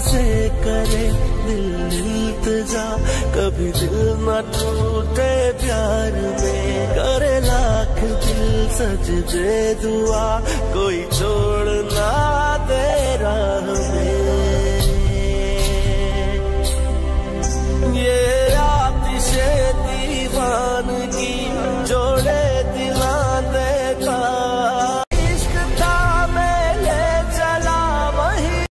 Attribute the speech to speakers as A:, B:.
A: से करे दिल इंतजा कभी दिल न टूटे प्यार में। करे लाख दिल सज दे दुआ। कोई जो